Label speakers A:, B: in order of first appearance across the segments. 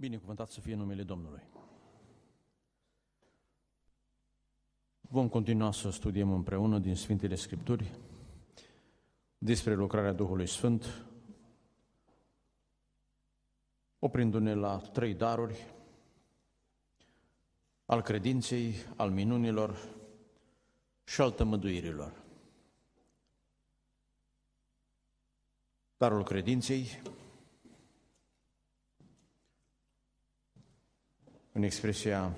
A: Binecuvântat să fie numele Domnului. Vom continua să studiem împreună din Sfintele Scripturi despre lucrarea Duhului Sfânt, oprindu-ne la trei daruri, al credinței, al minunilor și al tămăduirilor. Darul credinței, în expresia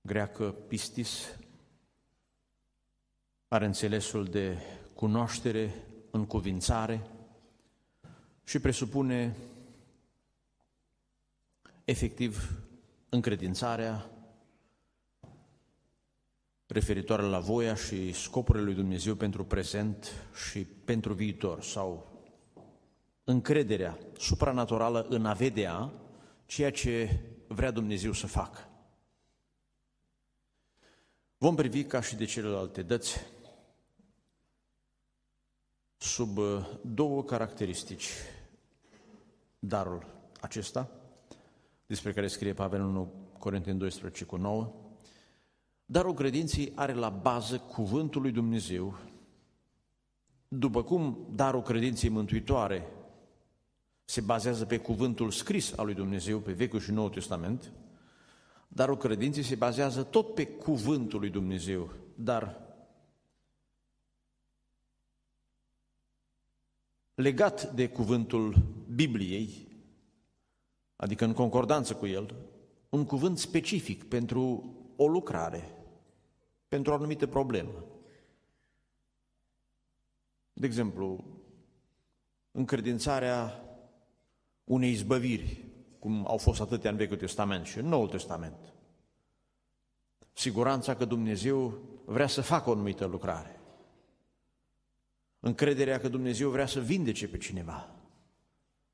A: greacă pistis, are înțelesul de cunoaștere, încuvințare și presupune efectiv încredințarea referitoare la voia și scopurile lui Dumnezeu pentru prezent și pentru viitor sau încrederea supranaturală în a vedea ceea ce vrea Dumnezeu să facă. Vom privi ca și de celelalte dăți sub uh, două caracteristici darul acesta, despre care scrie Pavel în 1 Corinteni 12 cu 9. Darul credinței are la bază cuvântul lui Dumnezeu, după cum darul credinței mântuitoare se bazează pe cuvântul scris al lui Dumnezeu, pe Vechiul și Noul Testament, dar o credință se bazează tot pe cuvântul lui Dumnezeu, dar legat de cuvântul Bibliei, adică în concordanță cu el, un cuvânt specific pentru o lucrare, pentru o anumită problemă. De exemplu, încredințarea unei izbăviri, cum au fost atâtea în Vechiul Testament și în Noul Testament. Siguranța că Dumnezeu vrea să facă o anumită lucrare. Încrederea că Dumnezeu vrea să vindece pe cineva,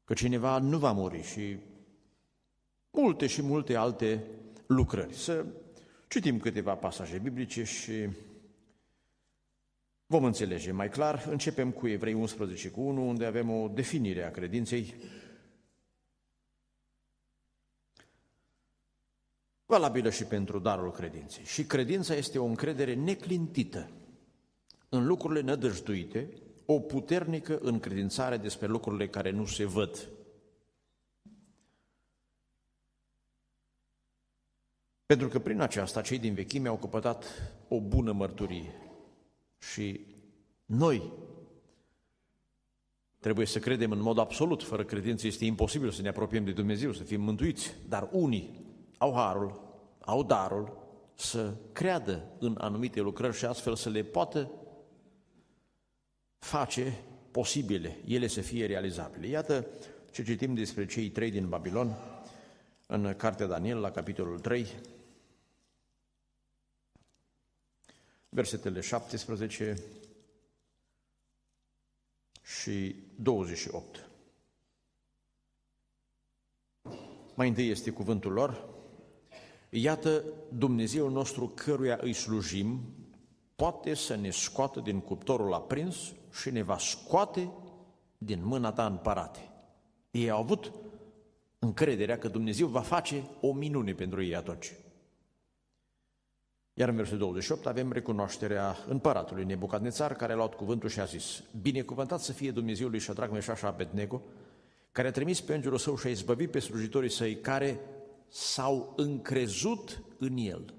A: că cineva nu va muri și multe și multe alte lucrări. Să citim câteva pasaje biblice și vom înțelege mai clar. Începem cu Evrei 11 cu 1, unde avem o definire a credinței valabilă și pentru darul credinței. Și credința este o încredere neclintită în lucrurile nădăjduite, o puternică încredințare despre lucrurile care nu se văd. Pentru că prin aceasta cei din vechime au căpătat o bună mărturie. Și noi trebuie să credem în mod absolut, fără credință este imposibil să ne apropiem de Dumnezeu, să fim mântuiți, dar unii au harul, au darul să creadă în anumite lucrări și astfel să le poată face posibile, ele să fie realizabile. Iată ce citim despre cei trei din Babilon în Cartea Daniel, la capitolul 3, versetele 17 și 28. Mai întâi este cuvântul lor, Iată, Dumnezeul nostru căruia îi slujim poate să ne scoată din cuptorul aprins și ne va scoate din mâna ta împărate. Ei au avut încrederea că Dumnezeu va face o minune pentru ei atunci. Iar în versetul 28 avem recunoașterea împăratului Nebucadnețar, care a luat cuvântul și a zis, Binecuvântat să fie Dumnezeul lui Shadrach, Meșaș și Abednego, care a trimis pe îngerul său și a izbăvit pe slujitorii săi, care s-au încrezut în el.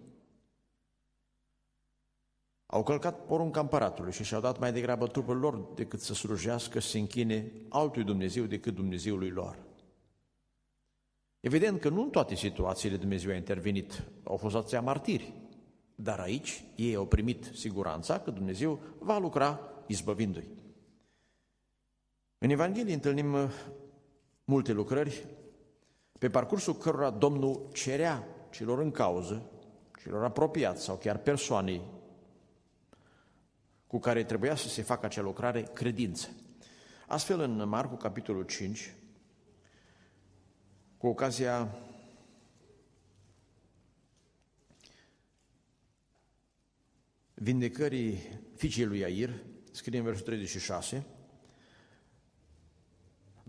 A: Au călcat porunca împăratului și și-au dat mai degrabă trupul lor decât să slujească, să se închine altui Dumnezeu decât Dumnezeului lor. Evident că nu în toate situațiile Dumnezeu a intervenit, au fost atâția martiri, dar aici ei au primit siguranța că Dumnezeu va lucra izbăvindu-i. În Evanghelie întâlnim multe lucrări pe parcursul cărora Domnul cerea celor în cauză, celor apropiați sau chiar persoanei cu care trebuia să se facă acea lucrare, credință. Astfel, în Marcu, capitolul 5, cu ocazia vindecării fiicei lui Air, scrie în versul 36,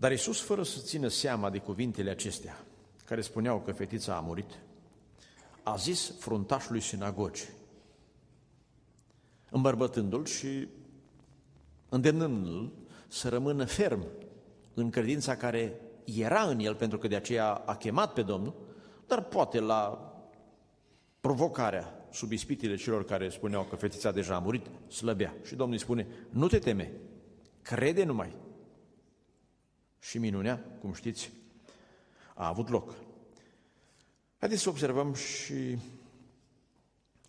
A: Dar Isus, fără să țină seama de cuvintele acestea, care spuneau că fetița a murit, a zis fruntașului sinagogii, îmbărbătându-l și îndemnându-l să rămână ferm în credința care era în el, pentru că de aceea a chemat pe Domnul, dar poate la provocarea sub ispitile celor care spuneau că fetița deja a murit, slăbea. Și Domnul îi spune, nu te teme, crede numai. Și minunea, cum știți, a avut loc. Haideți să observăm și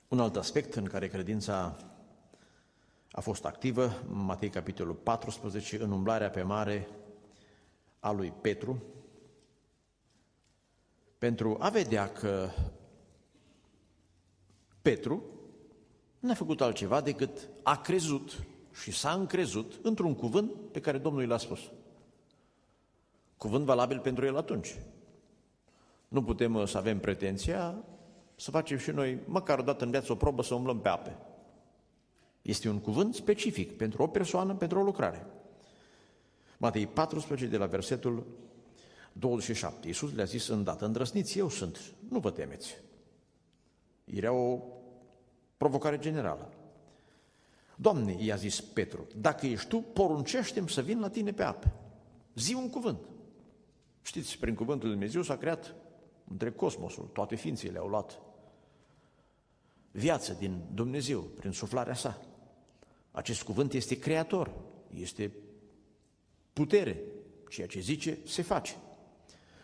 A: un alt aspect în care credința a fost activă, Matei capitolul 14, în umblarea pe mare a lui Petru, pentru a vedea că Petru n-a făcut altceva decât a crezut și s-a încrezut într-un cuvânt pe care Domnul l-a spus. Cuvânt valabil pentru el atunci. Nu putem uh, să avem pretenția să facem și noi, măcar o dată în viață, o probă să umblăm pe ape. Este un cuvânt specific pentru o persoană, pentru o lucrare. Matei 14, de la versetul 27. Iisus le-a zis îndată, îndrăsniți, eu sunt, nu vă temeți. Era o provocare generală. Doamne, i-a zis Petru, dacă ești tu, poruncește să vin la tine pe apă. Zi un cuvânt. Știți, prin cuvântul Lui Dumnezeu s-a creat între cosmosul, toate ființele au luat viață din Dumnezeu, prin suflarea sa. Acest cuvânt este creator, este putere. Ceea ce zice, se face.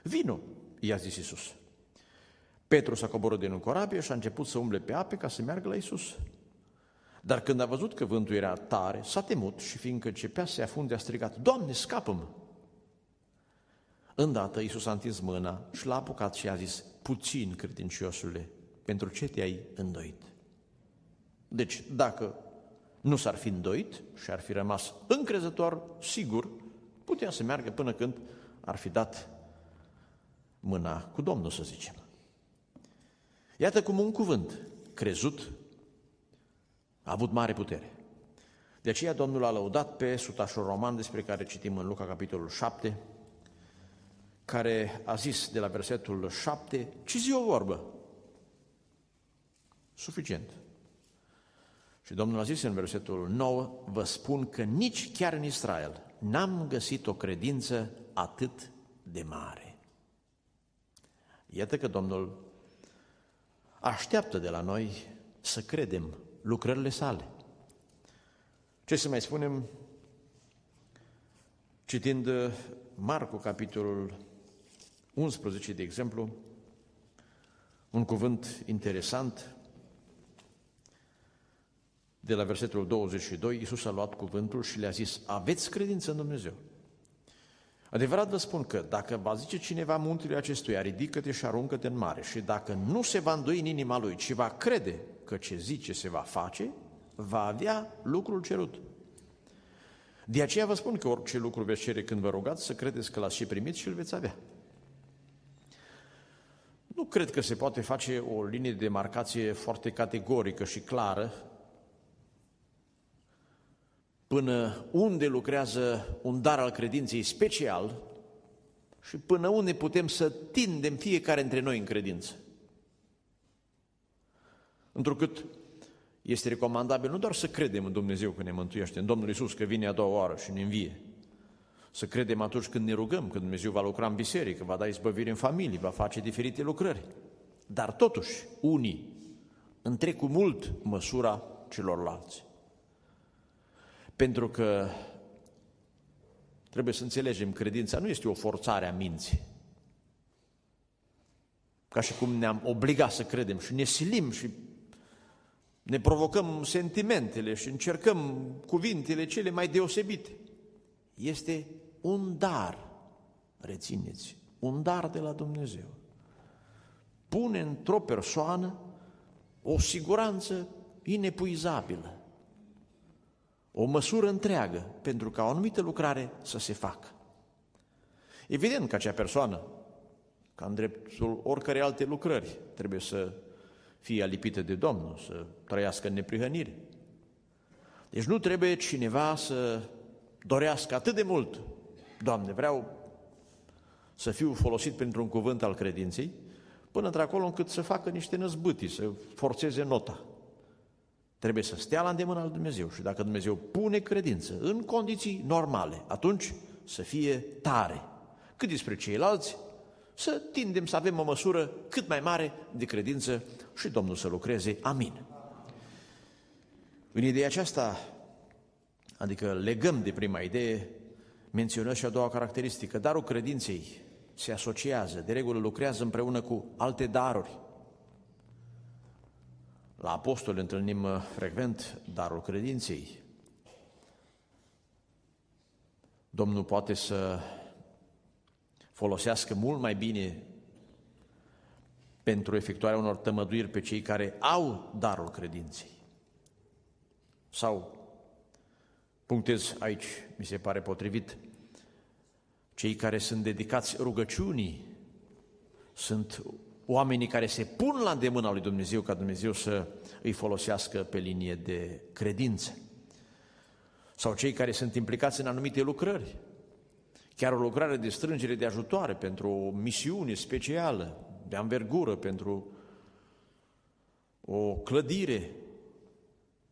A: Vino, i-a zis Iisus. Petru s-a coborât din un corabie și a început să umble pe ape ca să meargă la Isus. Dar când a văzut că vântul era tare, s-a temut și fiindcă începea să se afunde, a strigat, Doamne, scapă-mă! Îndată Iisus a întins mâna și l-a apucat și a zis, puțin, credinciosule, pentru ce te-ai îndoit? Deci, dacă nu s-ar fi îndoit și ar fi rămas încrezător, sigur, putea să meargă până când ar fi dat mâna cu Domnul, să zicem. Iată cum un cuvânt crezut a avut mare putere. De aceea Domnul a lăudat pe sutașul roman despre care citim în Luca capitolul 7, care a zis de la versetul 7, ci zi o vorbă. Suficient. Și Domnul a zis în versetul 9, vă spun că nici chiar în Israel n-am găsit o credință atât de mare. Iată că Domnul așteaptă de la noi să credem lucrările sale. Ce să mai spunem citind Marcu, capitolul 11, de exemplu, un cuvânt interesant, de la versetul 22, Iisus a luat cuvântul și le-a zis, aveți credință în Dumnezeu. Adevărat vă spun că dacă va zice cineva muntele acestuia, ridică-te și aruncă-te în mare și dacă nu se va îndoi în inima lui, ci va crede că ce zice se va face, va avea lucrul cerut. De aceea vă spun că orice lucru veți cere când vă rugați, să credeți că l-ați și primit și îl veți avea. Nu cred că se poate face o linie de demarcație foarte categorică și clară până unde lucrează un dar al credinței special și până unde putem să tindem fiecare dintre noi în credință. Întrucât este recomandabil nu doar să credem în Dumnezeu când ne mântuiește, în Domnul Isus că vine a doua oară și ne învie, să credem atunci când ne rugăm, că Dumnezeu va lucra în biserică, va da izbăvire în familie, va face diferite lucrări. Dar totuși, unii întrec cu mult măsura celorlalți. Pentru că trebuie să înțelegem, credința nu este o forțare a minții. Ca și cum ne-am obligat să credem și ne silim și ne provocăm sentimentele și încercăm cuvintele cele mai deosebite. Este un dar, rețineți, un dar de la Dumnezeu. Pune într-o persoană o siguranță inepuizabilă o măsură întreagă pentru ca o anumită lucrare să se facă. Evident că acea persoană, ca în dreptul oricărei alte lucrări, trebuie să fie alipită de Domnul, să trăiască în neprihănire. Deci nu trebuie cineva să dorească atât de mult, Doamne, vreau să fiu folosit printr-un cuvânt al credinței, până într-acolo încât să facă niște năzbâtii, să forțeze nota. Trebuie să stea la îndemână al Dumnezeu și dacă Dumnezeu pune credință în condiții normale, atunci să fie tare. Cât despre ceilalți, să tindem să avem o măsură cât mai mare de credință și Domnul să lucreze. Amin. În ideea aceasta, adică legăm de prima idee, menționăm și a doua caracteristică. Darul credinței se asociază, de regulă lucrează împreună cu alte daruri. La apostol întâlnim uh, frecvent darul credinței. Domnul poate să folosească mult mai bine pentru efectuarea unor tămăduiri pe cei care au darul credinței. Sau, punctez aici, mi se pare potrivit, cei care sunt dedicați rugăciunii sunt oamenii care se pun la îndemâna lui Dumnezeu ca Dumnezeu să îi folosească pe linie de credință. Sau cei care sunt implicați în anumite lucrări, chiar o lucrare de strângere de ajutoare pentru o misiune specială, de anvergură, pentru o clădire.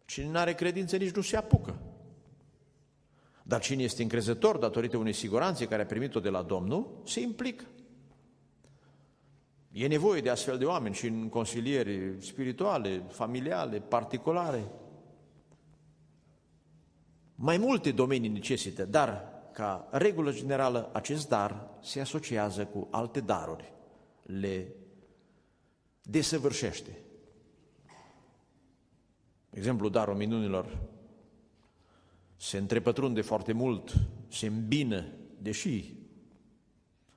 A: Cine nu are credință nici nu se apucă. Dar cine este încrezător datorită unei siguranțe care a primit-o de la Domnul, se implică. E nevoie de astfel de oameni și în consilieri spirituale, familiale, particulare. Mai multe domenii necesită, dar ca regulă generală acest dar se asociază cu alte daruri, le desăvârșește. Exemplu, darul minunilor se întrepătrunde foarte mult, se îmbină, deși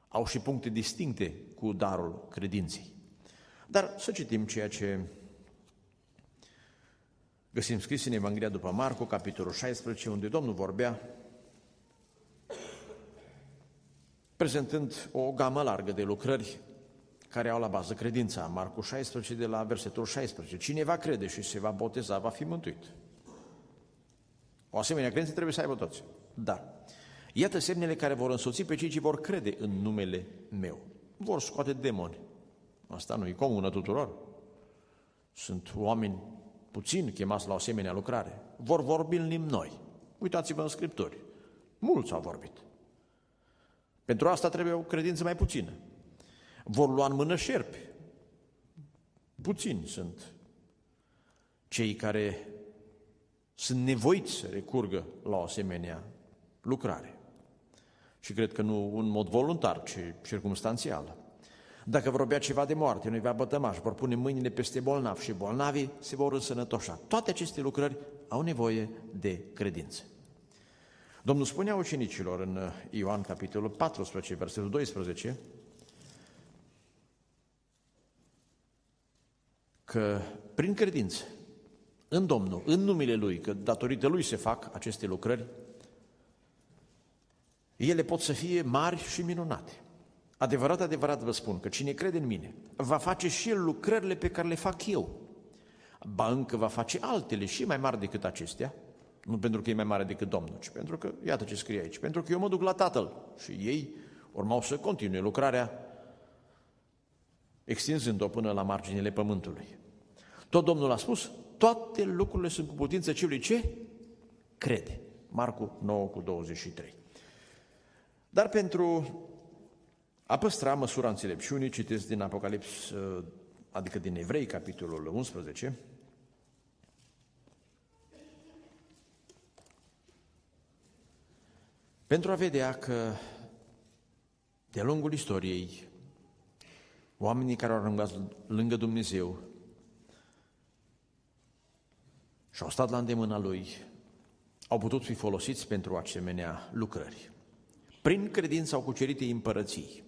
A: au și puncte distincte cu darul credinței. Dar să citim ceea ce găsim scris în Evanghelia după Marcu, capitolul 16, unde Domnul vorbea prezentând o gamă largă de lucrări care au la bază credința. Marcu 16, de la versetul 16. Cine va crede și se va boteza, va fi mântuit. O asemenea credință trebuie să aibă toți. Dar, iată semnele care vor însoți pe cei ce vor crede în numele meu. Vor scoate demoni. Asta nu e comună tuturor. Sunt oameni puțin chemați la o asemenea lucrare. Vor vorbi în limbi noi. Uitați-vă în Scripturi. Mulți au vorbit. Pentru asta trebuie o credință mai puțină. Vor lua în mână șerpi. Puțini sunt cei care sunt nevoiți să recurgă la o asemenea lucrare. Și cred că nu în mod voluntar, ci circumstanțial. Dacă vor bea ceva de moarte, nu-i va bătăma și vor pune mâinile peste bolnav și bolnavii se vor însănătoșa. Toate aceste lucrări au nevoie de credință. Domnul spunea ucenicilor în Ioan capitolul 14, versetul 12, că prin credință în Domnul, în numele Lui, că datorită Lui se fac aceste lucrări, ele pot să fie mari și minunate. Adevărat, adevărat vă spun că cine crede în mine va face și el lucrările pe care le fac eu. Ba încă va face altele și mai mari decât acestea, nu pentru că e mai mare decât Domnul, ci pentru că, iată ce scrie aici, pentru că eu mă duc la Tatăl și ei urmau să continue lucrarea extinzând-o până la marginile pământului. Tot Domnul a spus, toate lucrurile sunt cu putință celui ce crede. Marcu 9 cu 23. Dar pentru a păstra măsura înțelepciunii, citesc din Apocalips, adică din Evrei, capitolul 11, pentru a vedea că de-a lungul istoriei, oamenii care au rămas lângă Dumnezeu și au stat la îndemâna lui, au putut fi folosiți pentru asemenea lucrări. Prin credință au cucerit împărății,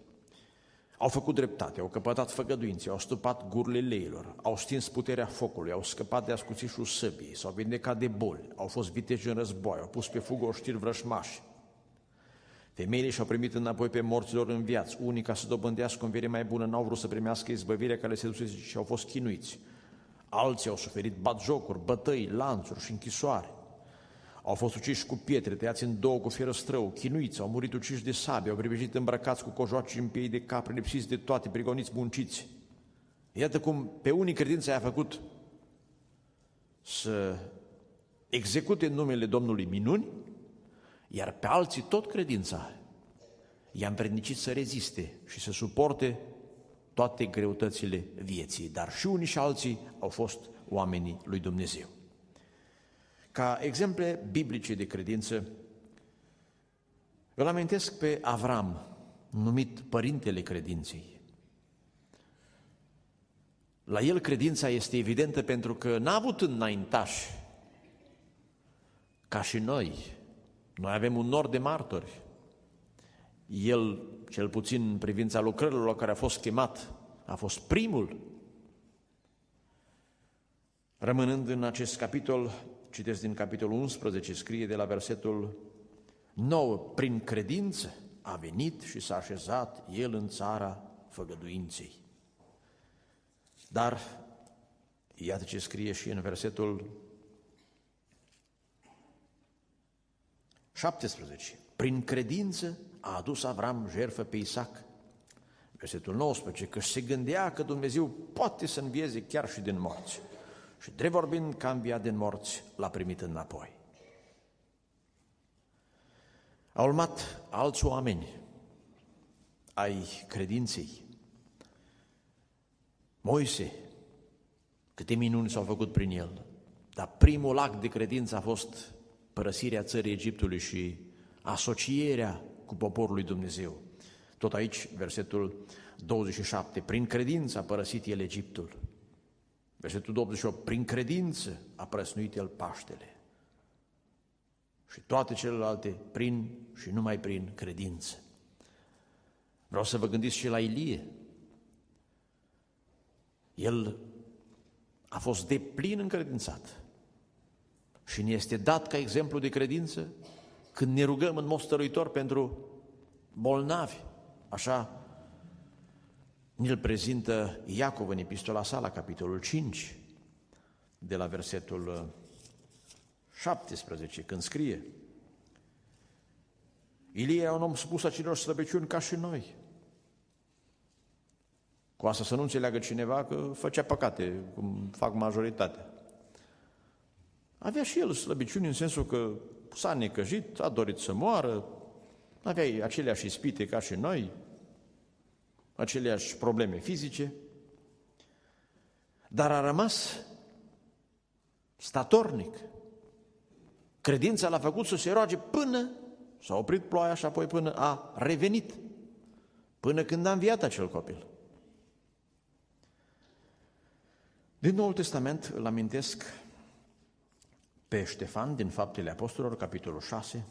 A: au făcut dreptate, au căpătat făgăduințe, au stupat gurile leilor, au stins puterea focului, au scăpat de ascuțișul săbiei, s-au vindecat de boli, au fost viteji în război, au pus pe fugă oștiri vrășmași. Femeile și-au primit înapoi pe morților în viață. Unii, ca să dobândească o înviere mai bună, n-au vrut să primească izbăvirea care se dusese și au fost chinuiți. Alții au suferit batjocuri, bătăi, lanțuri și închisoare. Au fost uciși cu pietre, tăiați în două cu fierăstrău, chinuiți, au murit uciși de sabie, au privejit îmbrăcați cu cojoaci în piei de capre, lipsiți de toate, prigoniți, munciți. Iată cum pe unii credința i-a făcut să execute în numele Domnului minuni, iar pe alții tot credința i-a împrednicit să reziste și să suporte toate greutățile vieții, dar și unii și alții au fost oamenii lui Dumnezeu. Ca exemple biblice de credință, îl amintesc pe Avram, numit părintele credinței. La el credința este evidentă pentru că n-a avut înaintași ca și noi. Noi avem un nor de martori. El, cel puțin în privința lucrărilor la care a fost chemat, a fost primul. Rămânând în acest capitol, citesc din capitolul 11, scrie de la versetul 9, prin credință a venit și s-a așezat el în țara făgăduinței. Dar, iată ce scrie și în versetul 17. Prin credință a adus Avram jertfă pe Isaac. Versetul 19, că se gândea că Dumnezeu poate să învieze chiar și din morți. Și drept vorbind că a înviat din morți, l-a primit înapoi. Au urmat alți oameni ai credinței. Moise, câte minuni s-au făcut prin el, dar primul act de credință a fost părăsirea țării Egiptului și asocierea cu poporul lui Dumnezeu. Tot aici, versetul 27, prin credință a părăsit el Egiptul. Versetul 28, prin credință a prăsnuit el Paștele. Și toate celelalte prin și numai prin credință. Vreau să vă gândiți și la Ilie. El a fost de plin încredințat și ne este dat ca exemplu de credință când ne rugăm în mod stăruitor pentru bolnavi. Așa ne-l prezintă Iacov în epistola sa la capitolul 5, de la versetul 17, când scrie Ilie era un om spus acelor slăbiciuni ca și noi. Cu asta să nu înțeleagă cineva că făcea păcate, cum fac majoritatea. Avea și el slăbiciuni în sensul că s-a necăjit, a dorit să moară, avea aceleași ispite ca și noi, aceleași probleme fizice, dar a rămas statornic. Credința l-a făcut să se roage până s-a oprit ploaia și apoi până a revenit, până când a înviat acel copil. Din Noul Testament îl amintesc pe Ștefan din Faptele Apostolilor, capitolul 6,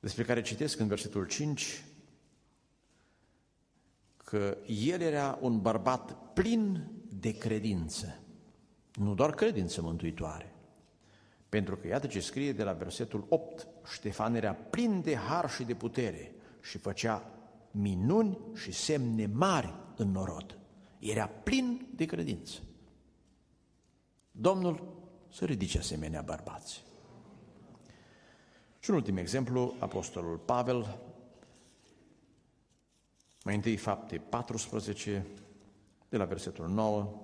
A: despre care citesc în versetul 5 că el era un bărbat plin de credință, nu doar credință mântuitoare, pentru că iată ce scrie de la versetul 8, Ștefan era plin de har și de putere și făcea minuni și semne mari în norod. Era plin de credință. Domnul să ridice asemenea bărbați. Și un ultim exemplu, Apostolul Pavel, mai întâi fapte 14, de la versetul 9.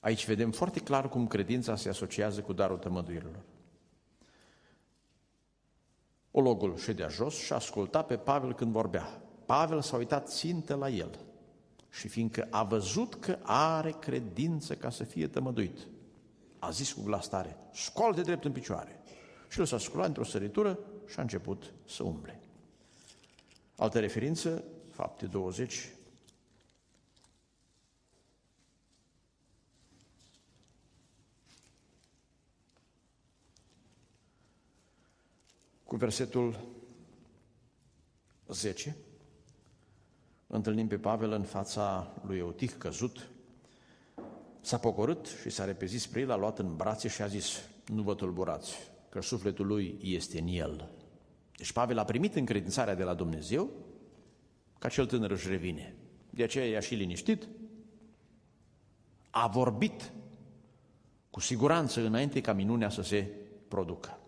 A: Aici vedem foarte clar cum credința se asociază cu darul tămăduirilor. Ologul ședea jos și asculta pe Pavel când vorbea. Pavel s-a uitat țintă la el și fiindcă a văzut că are credință ca să fie tămăduit, a zis cu glas tare, scoală de drept în picioare. Și el s-a sculat într-o săritură și a început să umble. Altă referință, fapte 20, cu versetul 10, întâlnim pe Pavel în fața lui Eutih căzut, s-a pogorât și s-a repezit spre el, a luat în brațe și a zis, nu vă tulburați, că sufletul lui este în el. Deci Pavel a primit încredințarea de la Dumnezeu ca cel tânăr își revine. de aceea i-a și liniștit, a vorbit cu siguranță înainte ca minunea să se producă.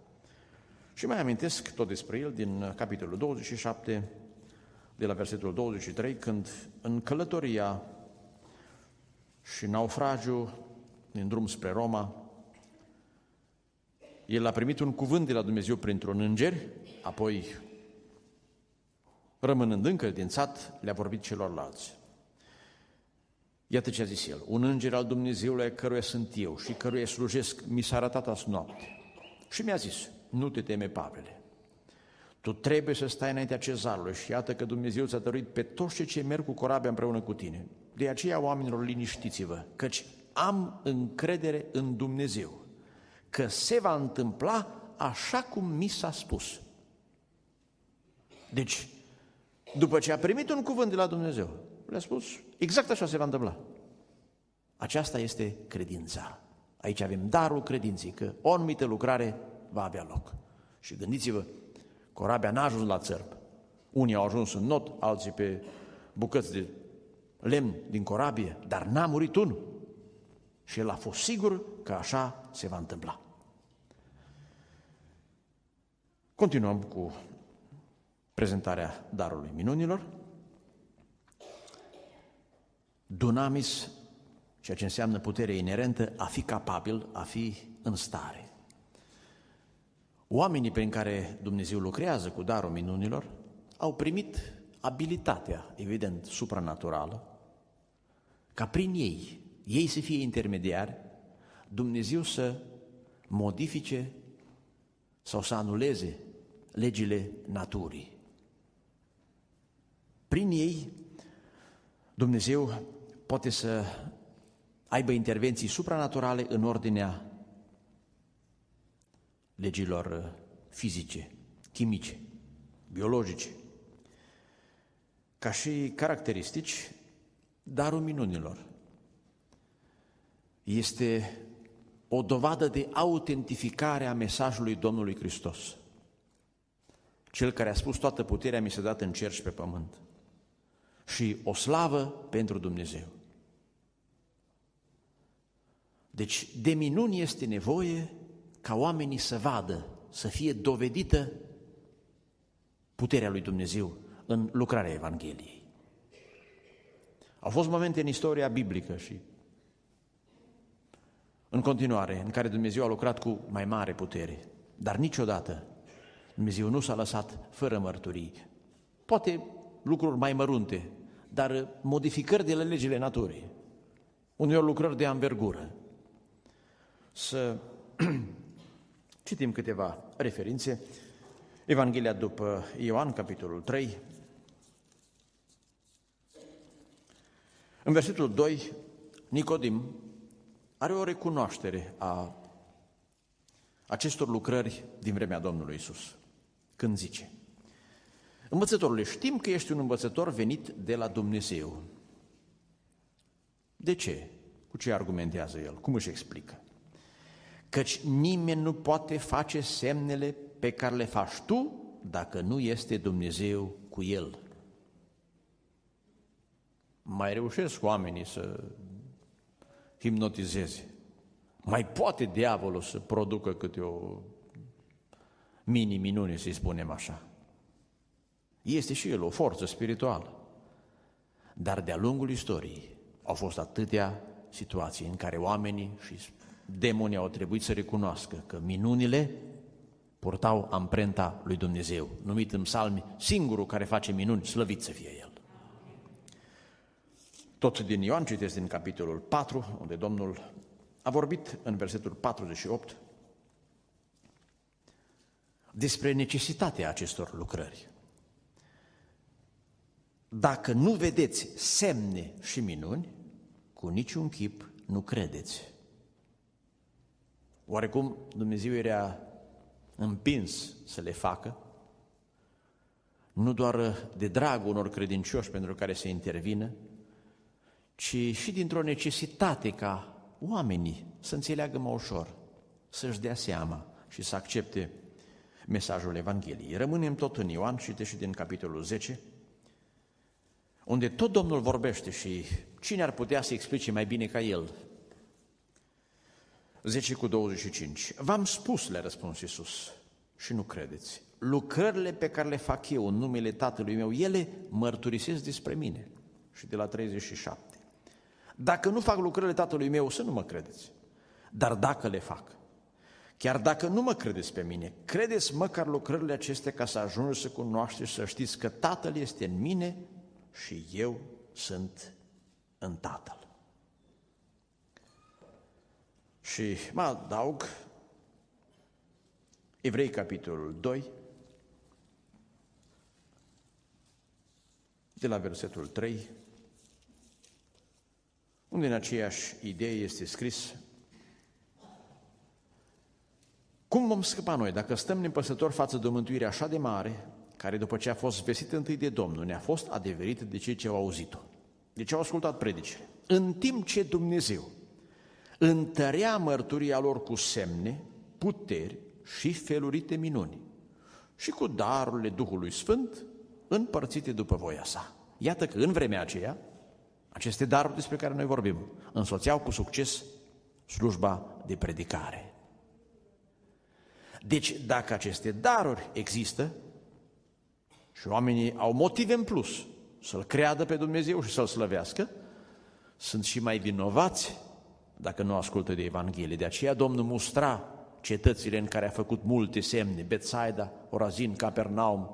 A: Și mai amintesc tot despre el din capitolul 27, de la versetul 23, când în călătoria și naufragiu din drum spre Roma, el a primit un cuvânt de la Dumnezeu printr-un înger, apoi, rămânând încredințat, le-a vorbit celorlalți. Iată ce a zis el, un înger al Dumnezeului căruia sunt eu și căruia slujesc, mi s-a arătat azi noapte. Și mi-a zis, nu te teme, Pavele, tu trebuie să stai înaintea cezarului și iată că Dumnezeu ți-a dăruit pe toți cei ce merg cu corabia împreună cu tine. De aceea, oamenilor, liniștiți-vă, căci am încredere în Dumnezeu, că se va întâmpla așa cum mi s-a spus. Deci, după ce a primit un cuvânt de la Dumnezeu, le-a spus, exact așa se va întâmpla. Aceasta este credința. Aici avem darul credinței, că o anumită lucrare va avea loc. Și gândiți-vă, corabia n-a ajuns la țărb. Unii au ajuns în not, alții pe bucăți de lemn din corabie, dar n-a murit unul. Și el a fost sigur că așa se va întâmpla. Continuăm cu prezentarea darului minunilor. Dunamis, ceea ce înseamnă putere inerentă, a fi capabil, a fi în stare. Oamenii prin care Dumnezeu lucrează cu darul minunilor au primit abilitatea, evident, supranaturală, ca prin ei, ei să fie intermediari, Dumnezeu să modifice sau să anuleze legile naturii. Prin ei, Dumnezeu poate să aibă intervenții supranaturale în ordinea legilor uh, fizice, chimice, biologice. Ca și caracteristici, darul minunilor este o dovadă de autentificare a mesajului Domnului Hristos. Cel care a spus toată puterea mi se dat în cer și pe pământ. Și o slavă pentru Dumnezeu. Deci de minuni este nevoie ca oamenii să vadă, să fie dovedită puterea lui Dumnezeu în lucrarea Evangheliei. Au fost momente în istoria biblică și în continuare, în care Dumnezeu a lucrat cu mai mare putere, dar niciodată Dumnezeu nu s-a lăsat fără mărturii. Poate lucruri mai mărunte, dar modificări de la legile naturii, uneori lucrări de anvergură. Să citim câteva referințe. Evanghelia după Ioan, capitolul 3. În versetul 2, Nicodim are o recunoaștere a acestor lucrări din vremea Domnului Isus. Când zice, Învățătorule, știm că ești un învățător venit de la Dumnezeu. De ce? Cu ce argumentează el? Cum își explică? Căci nimeni nu poate face semnele pe care le faci tu dacă nu este Dumnezeu cu el. Mai reușesc oamenii să hipnotizeze. Mai poate diavolul să producă câte o mini-minune, să-i spunem așa. Este și el o forță spirituală. Dar de-a lungul istoriei au fost atâtea situații în care oamenii și demonii au trebuit să recunoască că minunile purtau amprenta lui Dumnezeu, numit în psalmi singurul care face minuni, slăvit să fie El. Tot din Ioan citesc din capitolul 4, unde Domnul a vorbit în versetul 48 despre necesitatea acestor lucrări. Dacă nu vedeți semne și minuni, cu niciun chip nu credeți. Oarecum Dumnezeu era împins să le facă, nu doar de dragul unor credincioși pentru care se intervină, ci și dintr-o necesitate ca oamenii să înțeleagă mai ușor, să-și dea seama și să accepte mesajul Evangheliei. Rămânem tot în Ioan, citește și din capitolul 10, unde tot Domnul vorbește și cine ar putea să explice mai bine ca El? 10 cu 25. V-am spus, le-a răspuns Iisus, și nu credeți. Lucrările pe care le fac eu în numele Tatălui meu, ele mărturisesc despre mine. Și de la 37. Dacă nu fac lucrările Tatălui meu, să nu mă credeți. Dar dacă le fac, chiar dacă nu mă credeți pe mine, credeți măcar lucrările acestea ca să ajungeți să cunoașteți, să știți că Tatăl este în mine și eu sunt în Tatăl. Și mă adaug Evrei, capitolul 2, de la versetul 3, unde în aceeași idee este scris Cum vom scăpa noi dacă stăm nepăsători față de o mântuire așa de mare, care după ce a fost vestită întâi de Domnul, ne-a fost adeverită de cei ce au auzit-o, de ce au ascultat predicile, în timp ce Dumnezeu întărea mărturia lor cu semne, puteri și felurite minuni și cu darurile Duhului Sfânt împărțite după voia sa. Iată că în vremea aceea, aceste daruri despre care noi vorbim, însoțeau cu succes slujba de predicare. Deci, dacă aceste daruri există și oamenii au motive în plus să-L creadă pe Dumnezeu și să-L slăvească, sunt și mai vinovați dacă nu ascultă de Evanghelie. De aceea Domnul mustra cetățile în care a făcut multe semne, Betsaida, Orazin, Capernaum,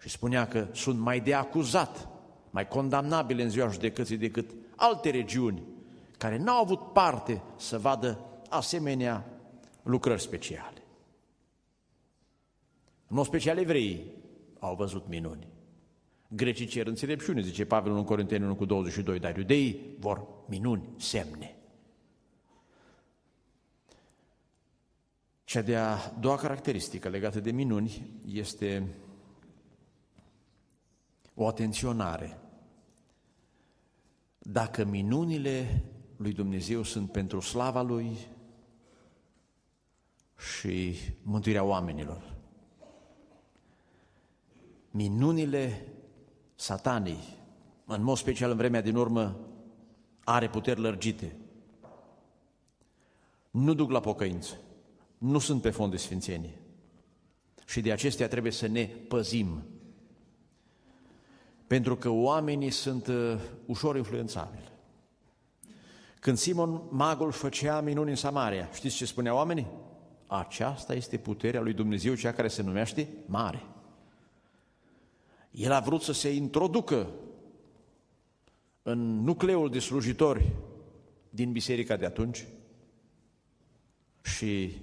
A: și spunea că sunt mai de acuzat, mai condamnabile în ziua judecății decât alte regiuni care n-au avut parte să vadă asemenea lucrări speciale. În mod special evreii au văzut minuni. Grecii cer înțelepciune, zice Pavel în Corinteni 1 cu 22, dar iudeii vor minuni, semne. Cea de-a doua caracteristică legată de minuni este o atenționare. Dacă minunile lui Dumnezeu sunt pentru slava Lui și mântuirea oamenilor, minunile satanii, în mod special în vremea din urmă, are puteri lărgite. Nu duc la pocăință nu sunt pe fond de sfințenie. Și de acestea trebuie să ne păzim. Pentru că oamenii sunt uh, ușor influențabili. Când Simon Magul făcea minuni în Samaria, știți ce spunea oamenii? Aceasta este puterea lui Dumnezeu, cea care se numește mare. El a vrut să se introducă în nucleul de slujitori din biserica de atunci și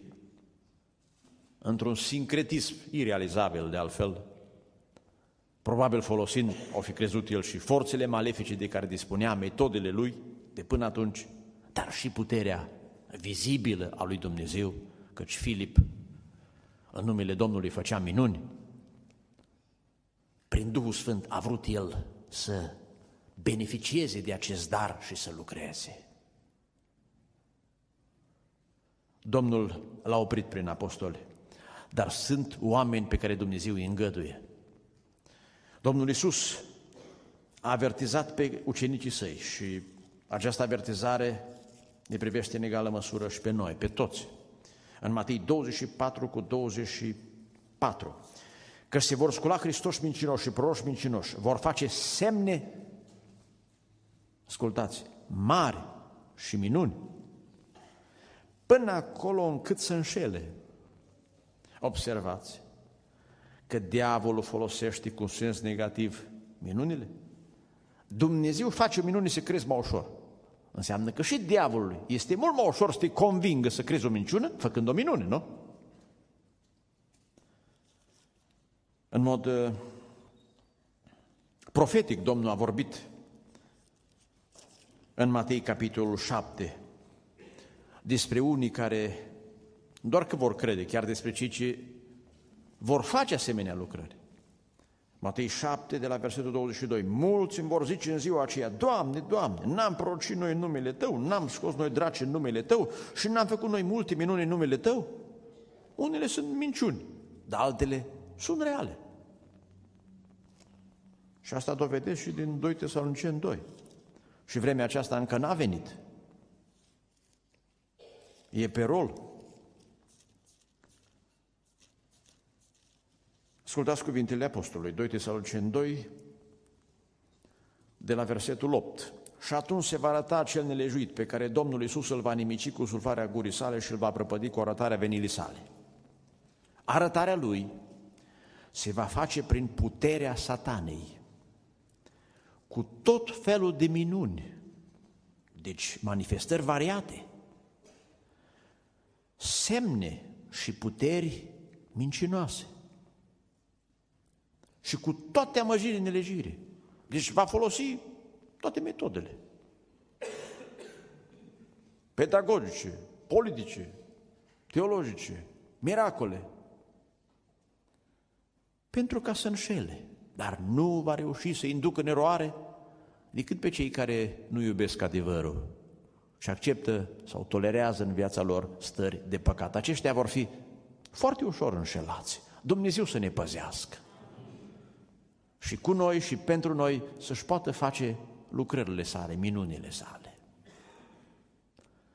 A: într-un sincretism irealizabil de altfel, probabil folosind, au fi crezut el și forțele malefice de care dispunea, metodele lui de până atunci, dar și puterea vizibilă a lui Dumnezeu, căci Filip, în numele Domnului, făcea minuni. Prin Duhul Sfânt a vrut el să beneficieze de acest dar și să lucreze. Domnul l-a oprit prin apostoli dar sunt oameni pe care Dumnezeu îi îngăduie. Domnul Iisus a avertizat pe ucenicii săi și această avertizare ne privește în egală măsură și pe noi, pe toți. În Matei 24 cu 24, că se vor scula Hristos mincinoși și proroși mincinoși, vor face semne, ascultați, mari și minuni, până acolo încât să înșele Observați că diavolul folosește cu sens negativ minunile. Dumnezeu face minuni să crezi mai ușor. Înseamnă că și diavolului este mult mai ușor să te convingă să crezi o minciună făcând o minune, nu? În mod uh, profetic, Domnul a vorbit în Matei, capitolul 7, despre unii care doar că vor crede, chiar despre cei ce vor face asemenea lucrări. Matei 7, de la versetul 22. Mulți îmi vor zice în ziua aceea, Doamne, Doamne, n-am prorocit noi în numele Tău, n-am scos noi draci în numele Tău și n-am făcut noi multe minuni în numele Tău? Unele sunt minciuni, dar altele sunt reale. Și asta dovedesc și din 2 Tesaloniceni 2. Și vremea aceasta încă n-a venit. E pe rol. Ascultați cuvintele Apostolului, 2 Tesaloniceni 2, de la versetul 8. Și atunci se va arăta cel nelejuit pe care Domnul Iisus îl va nimici cu sulfarea gurii sale și îl va prăpădi cu arătarea venilii sale. Arătarea lui se va face prin puterea satanei, cu tot felul de minuni, deci manifestări variate, semne și puteri mincinoase și cu toate amăjiri nelegire. Deci va folosi toate metodele. Pedagogice, politice, teologice, miracole. Pentru ca să înșele. Dar nu va reuși să inducă în eroare decât pe cei care nu iubesc adevărul și acceptă sau tolerează în viața lor stări de păcat. Aceștia vor fi foarte ușor înșelați. Dumnezeu să ne păzească. Și cu noi și pentru noi să-și poată face lucrările sale, minunile sale.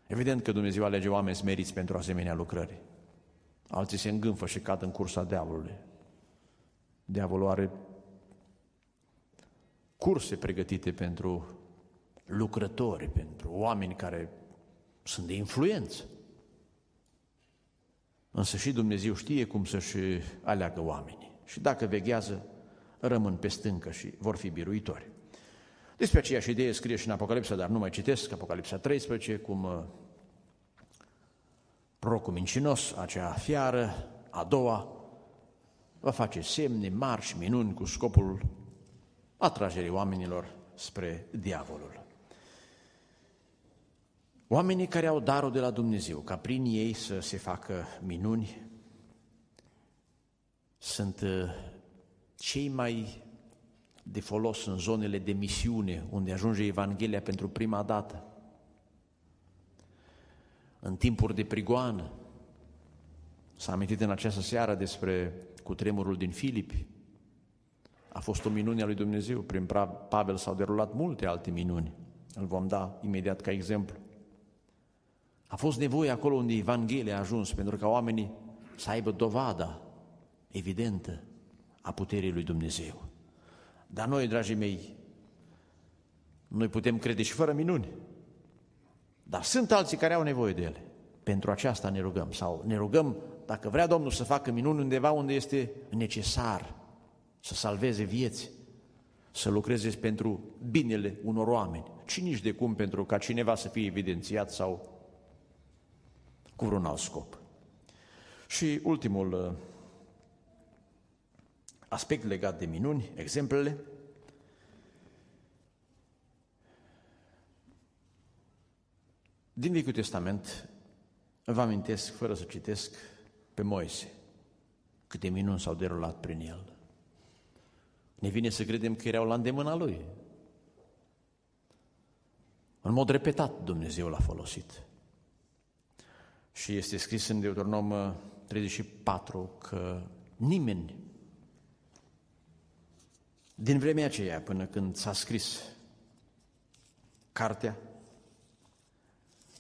A: Evident că Dumnezeu alege oameni smeriți pentru asemenea lucrări. Alții se îngânfă și cad în cursa diavolului. Diavolul are curse pregătite pentru lucrători, pentru oameni care sunt de influență. Însă și Dumnezeu știe cum să-și aleagă oamenii. Și dacă veghează, rămân pe stâncă și vor fi biruitori. Despre aceeași idee scrie și în Apocalipsa, dar nu mai citesc, Apocalipsa 13, cum uh, prorocul mincinos, acea fiară, a doua, va face semne mari și minuni cu scopul atragerii oamenilor spre diavolul. Oamenii care au darul de la Dumnezeu, ca prin ei să se facă minuni, sunt uh, cei mai de folos în zonele de misiune, unde ajunge Evanghelia pentru prima dată. În timpuri de prigoană, s-a amintit în această seară despre cutremurul din Filipi, a fost o minune a lui Dumnezeu, prin Pavel s-au derulat multe alte minuni, îl vom da imediat ca exemplu. A fost nevoie acolo unde Evanghelia a ajuns, pentru ca oamenii să aibă dovada evidentă a puterii lui Dumnezeu. Dar noi, dragii mei, noi putem crede și fără minuni. Dar sunt alții care au nevoie de ele. Pentru aceasta ne rugăm. Sau ne rugăm, dacă vrea Domnul să facă minuni undeva unde este necesar să salveze vieți, să lucreze pentru binele unor oameni, ci nici de cum pentru ca cineva să fie evidențiat sau cu vreun alt scop. Și ultimul uh, aspect legat de minuni, exemplele. Din Vechiul Testament vă amintesc, fără să citesc, pe Moise. Câte minuni s-au derulat prin el. Ne vine să credem că erau la îndemâna lui. În mod repetat Dumnezeu l-a folosit. Și este scris în Deuteronom 34 că nimeni din vremea aceea până când s-a scris cartea,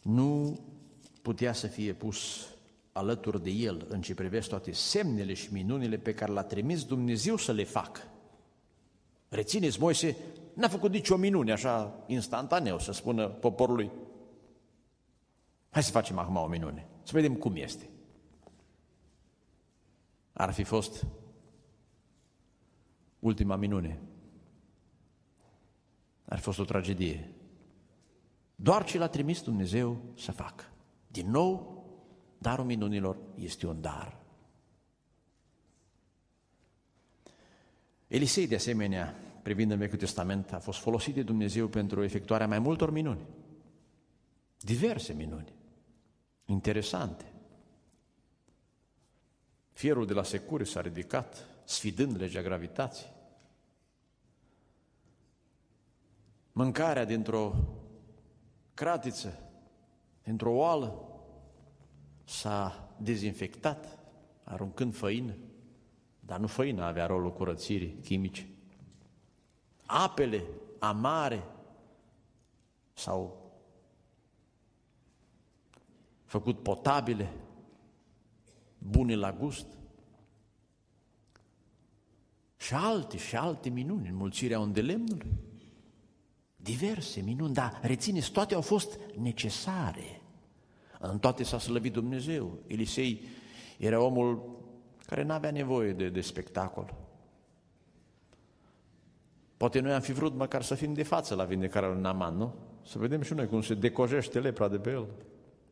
A: nu putea să fie pus alături de el în ce privește toate semnele și minunile pe care l-a trimis Dumnezeu să le facă. Rețineți, Moise n-a făcut nicio minune așa instantaneu să spună poporului hai să facem acum o minune, să vedem cum este. Ar fi fost ultima minune. Ar fi fost o tragedie. Doar ce l-a trimis Dumnezeu să facă. Din nou, darul minunilor este un dar. Elisei, de asemenea, privind în Vechiul Testament, a fost folosit de Dumnezeu pentru efectuarea mai multor minuni. Diverse minuni. Interesante. Fierul de la secure s-a ridicat, sfidând legea gravitației. Mâncarea dintr-o cratiță, dintr-o oală, s-a dezinfectat, aruncând făină, dar nu făina avea rolul curățirii chimice. apele amare sau făcut potabile, bune la gust. Și alte și alte minuni, înmulțirea undelemnului. Diverse minuni, dar rețineți, toate au fost necesare. În toate s-a slăvit Dumnezeu. Elisei era omul care nu avea nevoie de, de spectacol. Poate noi am fi vrut măcar să fim de față la vindecarea lui Naman, nu? Să vedem și noi cum se decojește lepra de pe el.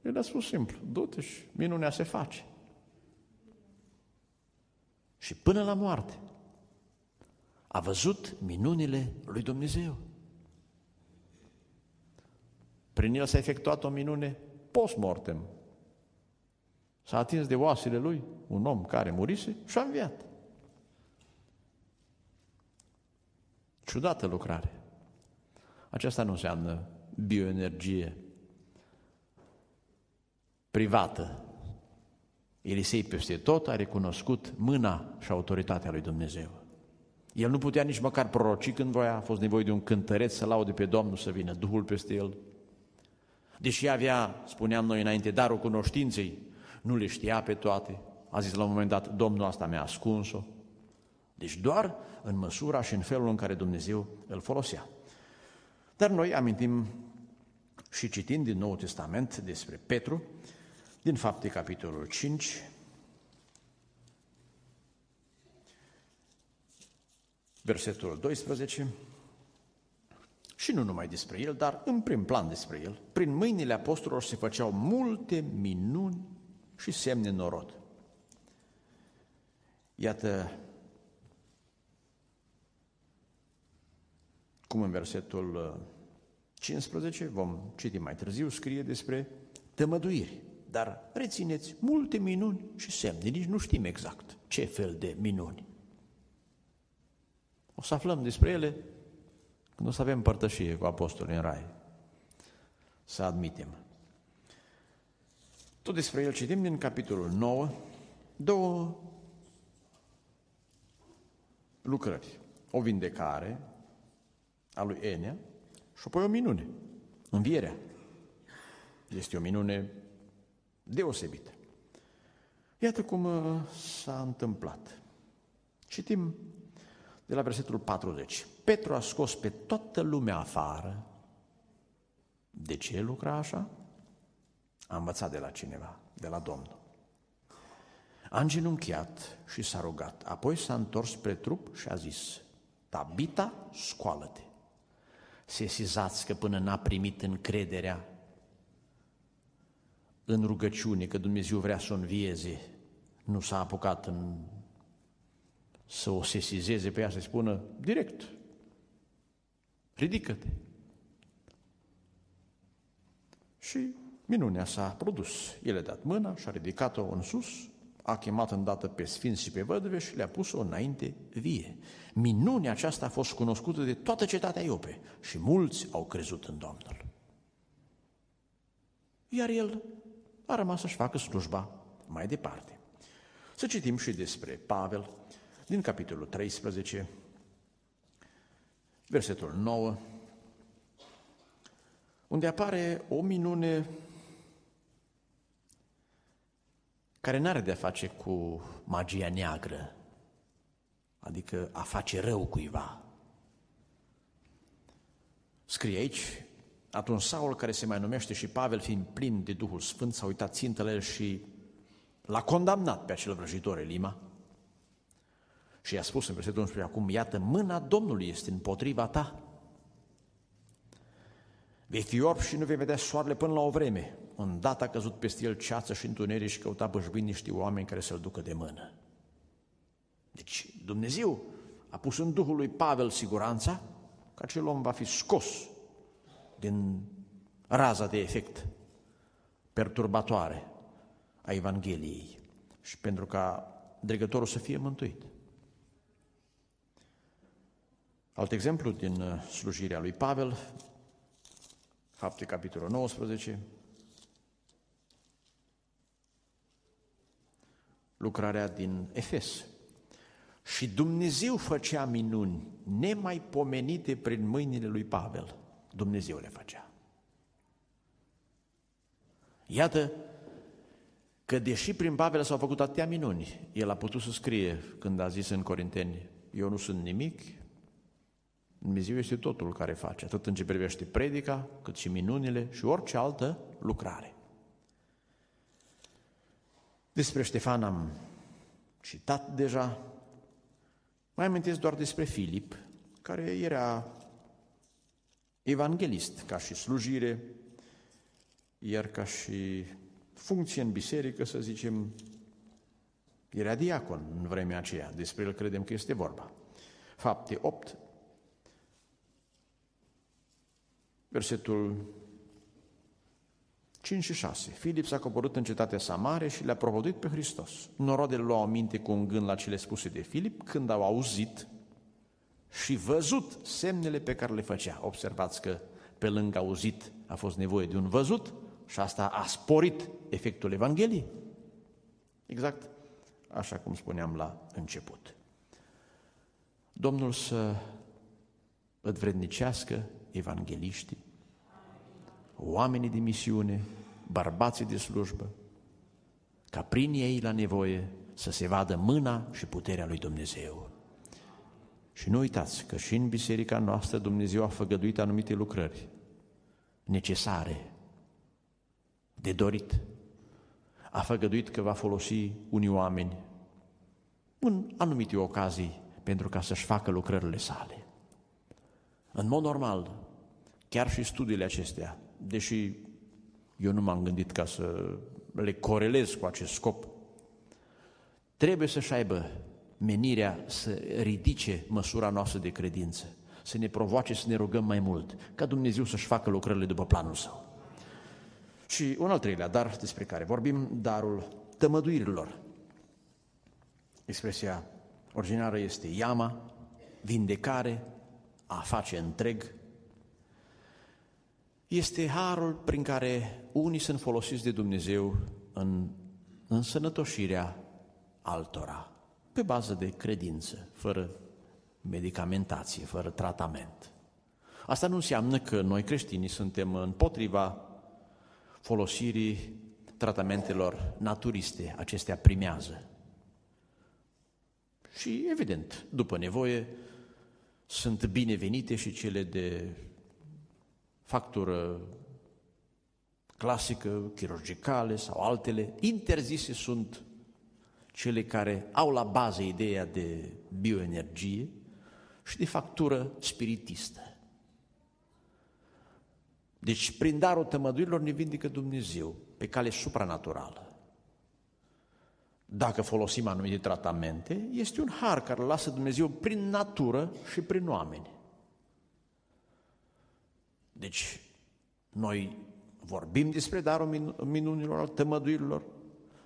A: El a spus simplu, du-te și minunea se face. Și până la moarte a văzut minunile lui Dumnezeu. Prin el s-a efectuat o minune post-mortem. S-a atins de oasele lui un om care murise și a înviat. Ciudată lucrare. Aceasta nu înseamnă bioenergie privată. Elisei peste tot a recunoscut mâna și autoritatea lui Dumnezeu. El nu putea nici măcar proroci când voia, a fost nevoie de un cântăreț să laude pe Domnul, să vină Duhul peste el. Deși avea, spuneam noi înainte, darul cunoștinței, nu le știa pe toate. A zis la un moment dat, Domnul asta mi-a ascuns-o. Deci doar în măsura și în felul în care Dumnezeu îl folosea. Dar noi amintim și citim din Noul Testament despre Petru, din fapte capitolul 5, versetul 12, și nu numai despre el, dar în prim plan despre el, prin mâinile apostolilor se făceau multe minuni și semne norod. Iată cum în versetul 15, vom citi mai târziu, scrie despre tămăduiri. Dar rețineți multe minuni și semne, nici nu știm exact ce fel de minuni. O să aflăm despre ele când o să avem părtășie cu apostolii în rai. Să admitem. Tot despre el citim din capitolul 9, două lucrări. O vindecare a lui Enea și apoi o minune, învierea. Este o minune deosebită. Iată cum uh, s-a întâmplat. Citim de la versetul 40. Petru a scos pe toată lumea afară. De ce lucra așa? A învățat de la cineva, de la Domnul. A îngenunchiat și s-a rugat. Apoi s-a întors spre trup și a zis, Tabita, scoală-te. Sesizați că până n-a primit încrederea în rugăciune, că Dumnezeu vrea să o învieze, nu s-a apucat în să o sesizeze pe ea, să spună direct, ridică-te. Și minunea s-a produs. El a dat mâna și a ridicat-o în sus, a chemat îndată pe sfinți și pe vădve și le-a pus-o înainte vie. Minunea aceasta a fost cunoscută de toată cetatea Iope și mulți au crezut în Domnul. Iar el a rămas să-și facă slujba mai departe. Să citim și despre Pavel din capitolul 13, versetul 9, unde apare o minune care n-are de-a face cu magia neagră, adică a face rău cuiva. Scrie aici, atunci Saul, care se mai numește și Pavel, fiind plin de Duhul Sfânt, s-a uitat țintele și l-a condamnat pe acel vrăjitor Elima și i-a spus în versetul 11, acum, iată, mâna Domnului este împotriva ta. Vei fi orb și nu vei vedea soarele până la o vreme. Îndată a căzut peste el ceață și întuneric și căuta bășbâini niște oameni care să-l ducă de mână. Deci Dumnezeu a pus în Duhul lui Pavel siguranța că acel om va fi scos din raza de efect perturbatoare a Evangheliei și pentru ca dregătorul să fie mântuit. Alt exemplu din uh, slujirea lui Pavel, fapte capitolul 19, lucrarea din Efes. Și Dumnezeu făcea minuni nemaipomenite prin mâinile lui Pavel. Dumnezeu le făcea. Iată că deși prin Pavel s-au făcut atâtea minuni, el a putut să scrie când a zis în Corinteni, eu nu sunt nimic, Dumnezeu este totul care face, atât în ce privește predica, cât și minunile și orice altă lucrare. Despre Ștefan am citat deja, mai amintesc doar despre Filip, care era evanghelist ca și slujire, iar ca și funcție în biserică, să zicem, era diacon în vremea aceea, despre el credem că este vorba. Fapte 8, versetul 5 și 6. Filip s-a coborât în cetatea Samare și le-a propovăduit pe Hristos. Norodele luau aminte cu un gând la cele spuse de Filip când au auzit și văzut semnele pe care le făcea. Observați că pe lângă auzit a fost nevoie de un văzut și asta a sporit efectul Evangheliei. Exact așa cum spuneam la început. Domnul să vrednicească evangeliștii, oamenii de misiune, bărbații de slujbă, ca prin ei la nevoie să se vadă mâna și puterea lui Dumnezeu. Și nu uitați că și în biserica noastră Dumnezeu a făgăduit anumite lucrări necesare, de dorit. A făgăduit că va folosi unii oameni în anumite ocazii pentru ca să-și facă lucrările sale. În mod normal, chiar și studiile acestea, deși eu nu m-am gândit ca să le corelez cu acest scop, trebuie să-și aibă menirea să ridice măsura noastră de credință, să ne provoace să ne rugăm mai mult, ca Dumnezeu să-și facă lucrările după planul Său. Și un al treilea dar despre care vorbim, darul tămăduirilor. Expresia originară este iama, vindecare, a face întreg. Este harul prin care unii sunt folosiți de Dumnezeu în însănătoșirea altora pe bază de credință, fără medicamentație, fără tratament. Asta nu înseamnă că noi creștinii suntem împotriva folosirii tratamentelor naturiste, acestea primează. Și, evident, după nevoie, sunt binevenite și cele de factură clasică, chirurgicale sau altele. Interzise sunt cele care au la bază ideea de bioenergie și de factură spiritistă. Deci, prin darul tămăduirilor ne vindică Dumnezeu pe cale supranaturală. Dacă folosim anumite tratamente, este un har care îl lasă Dumnezeu prin natură și prin oameni. Deci, noi vorbim despre darul minunilor, al tămăduirilor,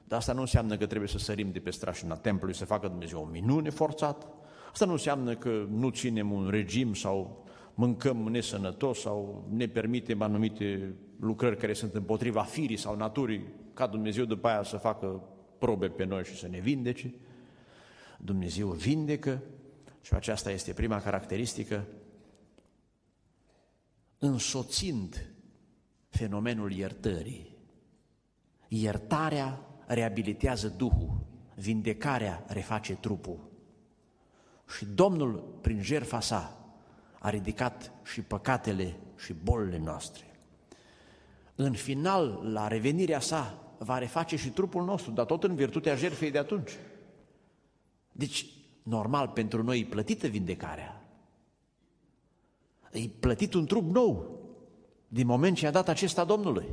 A: dar asta nu înseamnă că trebuie să sărim de pe strașina templului să facă Dumnezeu o minune forțată. Asta nu înseamnă că nu ținem un regim sau mâncăm nesănătos sau ne permitem anumite lucrări care sunt împotriva firii sau naturii, ca Dumnezeu după aia să facă probe pe noi și să ne vindece. Dumnezeu vindecă și aceasta este prima caracteristică, însoțind fenomenul iertării. Iertarea reabilitează Duhul, vindecarea reface trupul. Și Domnul, prin jertfa sa, a ridicat și păcatele și bolile noastre. În final, la revenirea sa, va reface și trupul nostru, dar tot în virtutea jertfei de atunci. Deci, normal, pentru noi e plătită vindecarea. E plătit un trup nou, din moment ce a dat acesta Domnului.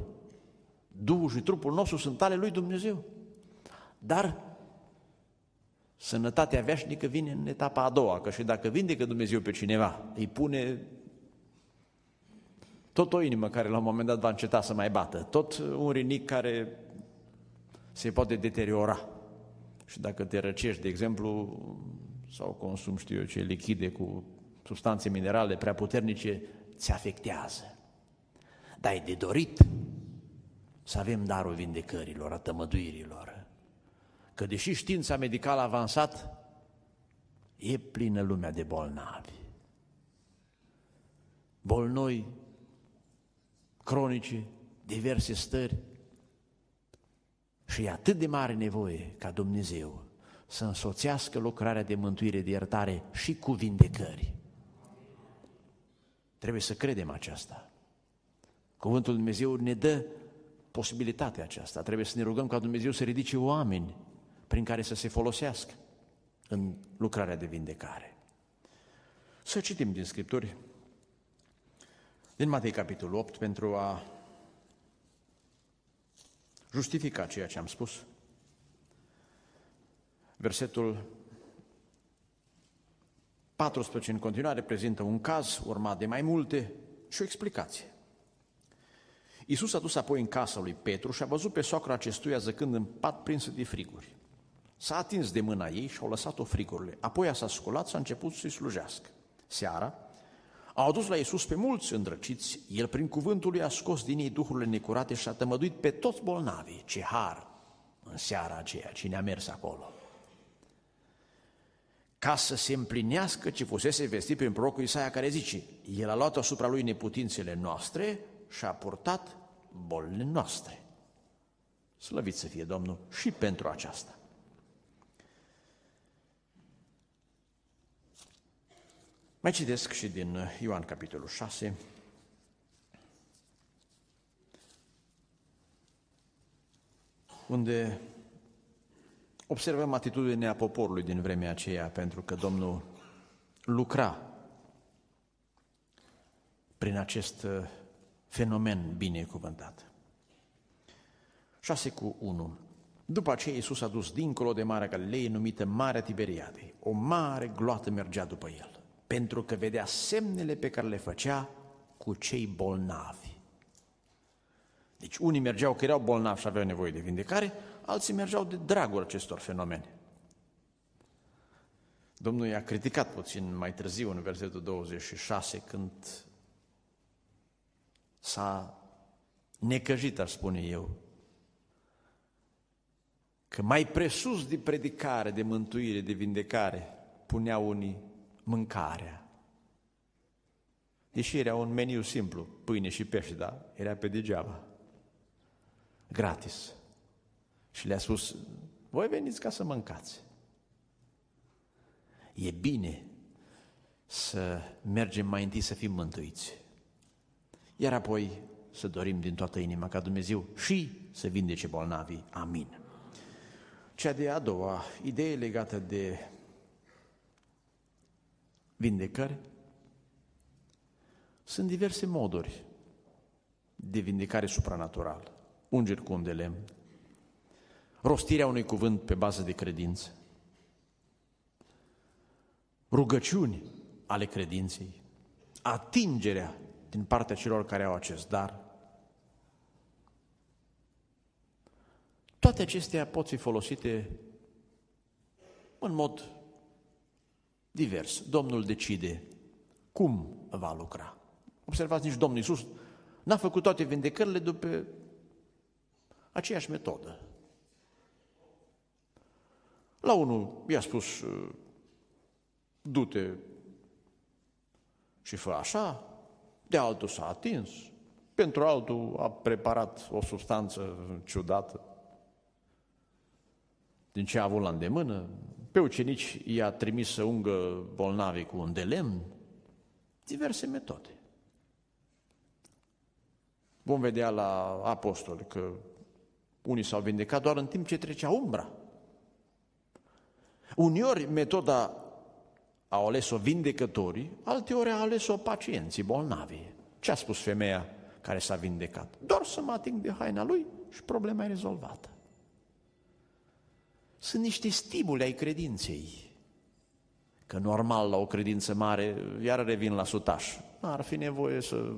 A: Duhul și trupul nostru sunt ale lui Dumnezeu. Dar sănătatea veșnică vine în etapa a doua, că și dacă vindecă Dumnezeu pe cineva, îi pune tot o inimă care la un moment dat va înceta să mai bată, tot un rinic care se poate deteriora. Și dacă te răcești, de exemplu, sau consumi, știu eu ce, lichide cu substanțe minerale prea puternice, ți afectează. Dar e de dorit să avem darul vindecărilor, a tămăduirilor. Că deși știința medicală a avansat, E plină lumea de bolnavi. Bolnoi, cronice, diverse stări. Și e atât de mare nevoie ca Dumnezeu să însoțească lucrarea de mântuire, de iertare și cu vindecări. Trebuie să credem aceasta. Cuvântul Dumnezeu ne dă posibilitatea aceasta. Trebuie să ne rugăm ca Dumnezeu să ridice oameni prin care să se folosească în lucrarea de vindecare. Să citim din Scripturi, din Matei capitolul 8, pentru a justifica ceea ce am spus. Versetul 14 în continuare prezintă un caz urmat de mai multe și o explicație. Iisus a dus apoi în casa lui Petru și a văzut pe socra acestuia zăcând în pat prinsă de friguri. S-a atins de mâna ei și au lăsat-o frigurile. Apoi a s-a sculat și a început să-i slujească. Seara, au adus la Iisus pe mulți îndrăciți, el prin cuvântul lui a scos din ei duhurile necurate și a tămăduit pe toți bolnavii. Ce har în seara aceea, cine a mers acolo. Ca să se împlinească ce fusese vestit prin prorocul Isaia care zice, El a luat asupra lui neputințele noastre și a purtat bolile noastre. Slăvit să fie Domnul și pentru aceasta. Mai citesc și din Ioan capitolul 6. unde observăm atitudinea poporului din vremea aceea, pentru că Domnul lucra prin acest fenomen binecuvântat. 6 cu 1. După aceea Iisus a dus dincolo de Marea Galilei, numită Marea Tiberiadei. O mare gloată mergea după el, pentru că vedea semnele pe care le făcea cu cei bolnavi. Deci unii mergeau că erau bolnavi și aveau nevoie de vindecare, alții mergeau de dragul acestor fenomene. Domnul i-a criticat puțin mai târziu în versetul 26 când s-a necăjit, aș spune eu, că mai presus de predicare, de mântuire, de vindecare, puneau unii mâncarea. Deși era un meniu simplu, pâine și pește, da? Era pe degeaba. Gratis. Și le-a spus, voi veniți ca să mâncați. E bine să mergem mai întâi să fim mântuiți iar apoi să dorim din toată inima ca Dumnezeu și să vindece bolnavii. Amin. Cea de a doua idee legată de vindecări sunt diverse moduri de vindecare supranatural. Ungeri cu un de lemn, rostirea unui cuvânt pe bază de credință, rugăciuni ale credinței, atingerea din partea celor care au acest dar. Toate acestea pot fi folosite în mod divers. Domnul decide cum va lucra. Observați, nici Domnul Iisus n-a făcut toate vindecările după aceeași metodă. La unul i-a spus, du-te și fă așa, de altul s-a atins, pentru altul a preparat o substanță ciudată din ce a avut la îndemână, pe ucenici i-a trimis să ungă bolnavi cu un de lemn, diverse metode. Vom vedea la apostoli că unii s-au vindecat doar în timp ce trecea umbra. Uneori metoda au ales-o vindecătorii, alteori au ales-o pacienții bolnavi. Ce a spus femeia care s-a vindecat? Doar să mă ating de haina lui și problema e rezolvată. Sunt niște stimuli ai credinței. Că normal la o credință mare, iar revin la sutaș. Ar fi nevoie să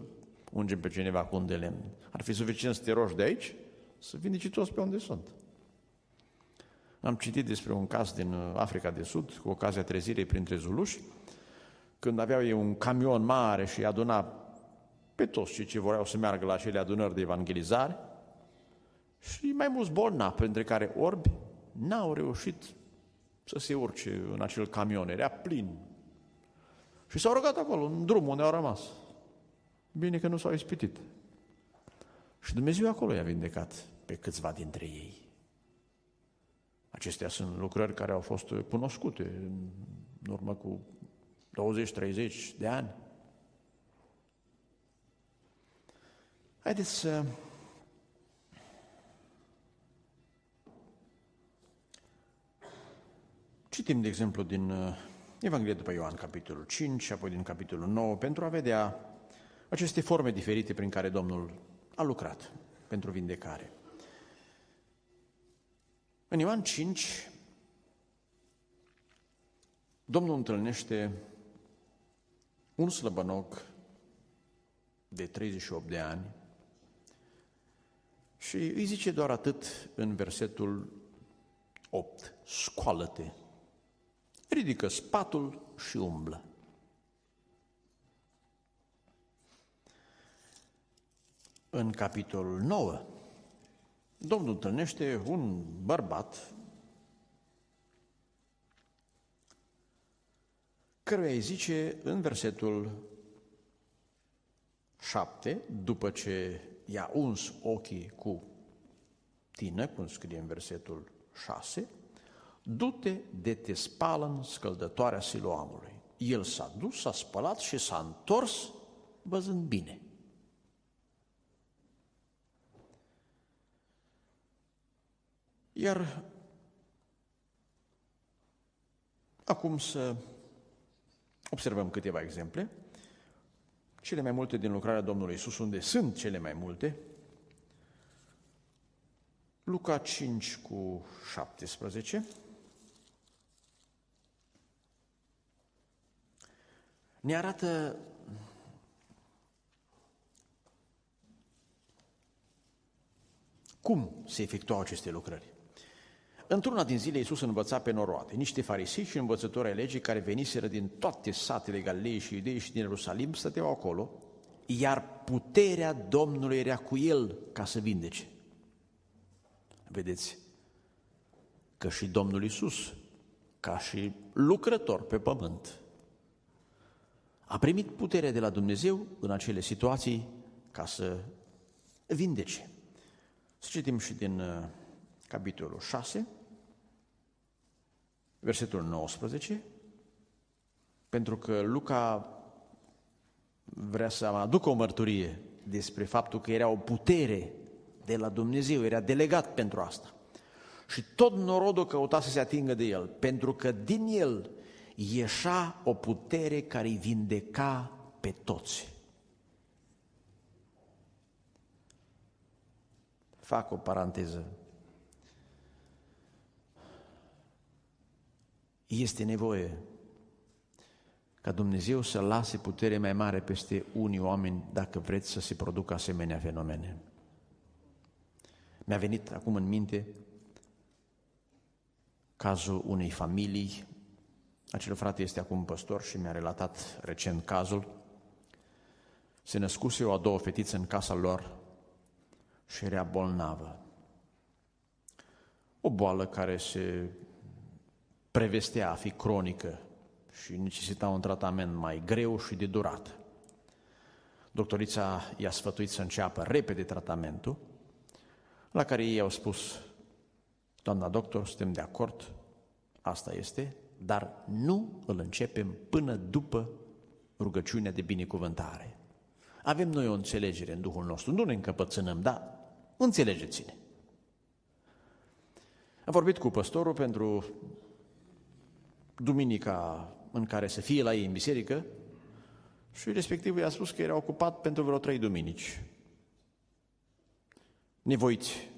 A: ungem pe cineva cu un de lemn. Ar fi suficient să te rogi de aici, să vindeci toți pe unde sunt. Am citit despre un caz din uh, Africa de Sud, cu ocazia trezirii printre zuluși, când aveau ei un camion mare și aduna pe toți cei ce voreau să meargă la acele adunări de evangelizare și mai mulți bolnavi, printre care orbi, n-au reușit să se urce în acel camion, era plin. Și s-au rugat acolo, în drum unde au rămas. Bine că nu s-au ispitit. Și Dumnezeu acolo i-a vindecat pe câțiva dintre ei. Acestea sunt lucrări care au fost cunoscute în urmă cu 20-30 de ani. Haideți să citim, de exemplu, din uh, Evanghelia după Ioan, capitolul 5 și apoi din capitolul 9, pentru a vedea aceste forme diferite prin care Domnul a lucrat pentru vindecare. În Ioan 5, Domnul întâlnește un slăbănoc de 38 de ani și îi zice doar atât în versetul 8, scoală-te, ridică spatul și umblă. În capitolul 9, Domnul întâlnește un bărbat căruia îi zice în versetul 7, după ce i-a uns ochii cu tine, cum scrie în versetul 6, du-te de te spală în scăldătoarea siloamului. El s-a dus, s-a spălat și s-a întors văzând bine. Iar acum să observăm câteva exemple. Cele mai multe din lucrarea Domnului Isus, unde sunt cele mai multe, Luca 5 cu 17, ne arată cum se efectuau aceste lucrări. Într-una din zile Iisus învăța pe noroade, niște farisei și învățători ai legii care veniseră din toate satele Galilei și Iudei și din Ierusalim stăteau acolo, iar puterea Domnului era cu el ca să vindece. Vedeți că și Domnul Iisus, ca și lucrător pe pământ, a primit puterea de la Dumnezeu în acele situații ca să vindece. Să citim și din uh, capitolul 6, versetul 19, pentru că Luca vrea să aducă o mărturie despre faptul că era o putere de la Dumnezeu, era delegat pentru asta. Și tot norodul căuta să se atingă de el, pentru că din el ieșa o putere care îi vindeca pe toți. Fac o paranteză. Este nevoie ca Dumnezeu să lase putere mai mare peste unii oameni dacă vreți să se producă asemenea fenomene. Mi-a venit acum în minte cazul unei familii. Acel frate este acum păstor și mi-a relatat recent cazul. Se născuse o a doua fetiță în casa lor și era bolnavă. O boală care se prevestea a fi cronică și necesita un tratament mai greu și de durată. Doctorița i-a sfătuit să înceapă repede tratamentul, la care ei au spus, doamna doctor, suntem de acord, asta este, dar nu îl începem până după rugăciunea de binecuvântare. Avem noi o înțelegere în Duhul nostru, nu ne încăpățânăm, dar înțelegeți-ne. Am vorbit cu păstorul pentru duminica în care să fie la ei în biserică și respectiv i-a spus că era ocupat pentru vreo trei duminici. Nevoiți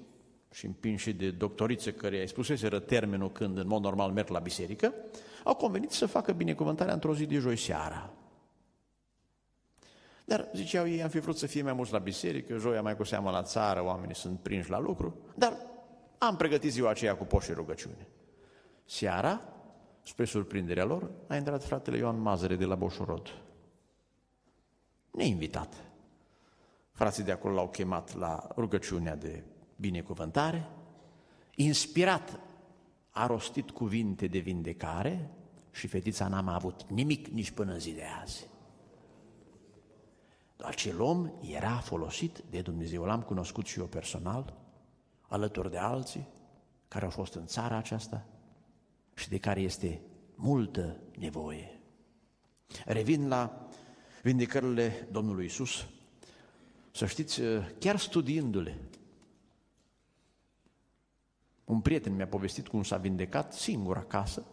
A: și împinși de doctorițe care i-a spuseseră termenul când în mod normal merg la biserică, au convenit să facă binecuvântarea într-o zi de joi seara. Dar, ziceau ei, am fi vrut să fie mai mulți la biserică, joia mai cu seamă la țară, oamenii sunt prinși la lucru, dar am pregătit ziua aceea cu poș și rugăciune. Seara, spre surprinderea lor, a intrat fratele Ioan Mazăre de la Boșorod. Neinvitat. Frații de acolo l-au chemat la rugăciunea de binecuvântare, inspirat a rostit cuvinte de vindecare și fetița n-a mai avut nimic nici până în zi de azi. Acel om era folosit de Dumnezeu. L-am cunoscut și eu personal, alături de alții care au fost în țara aceasta și de care este multă nevoie. Revin la vindecările Domnului Isus. Să știți, chiar studiindu-le, un prieten mi-a povestit cum s-a vindecat singur acasă